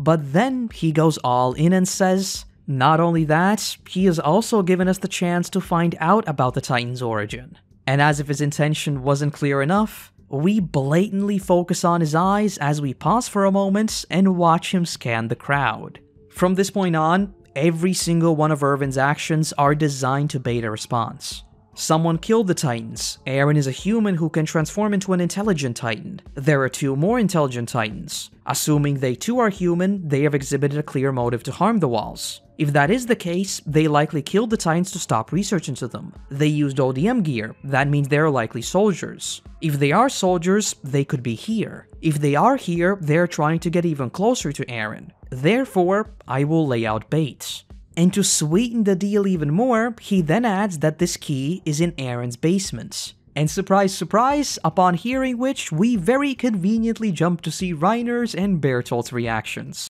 But then he goes all in and says, not only that, he has also given us the chance to find out about the Titan's origin. And as if his intention wasn't clear enough, we blatantly focus on his eyes as we pause for a moment and watch him scan the crowd. From this point on, every single one of Erwin's actions are designed to bait a response. Someone killed the Titans. Eren is a human who can transform into an intelligent Titan. There are two more intelligent Titans. Assuming they too are human, they have exhibited a clear motive to harm the walls. If that is the case, they likely killed the Titans to stop research into them. They used ODM gear, that means they're likely soldiers. If they are soldiers, they could be here. If they are here, they're trying to get even closer to Eren. Therefore, I will lay out baits. And to sweeten the deal even more, he then adds that this key is in Eren's basement. And surprise, surprise, upon hearing which, we very conveniently jump to see Reiner's and Bertolt's reactions.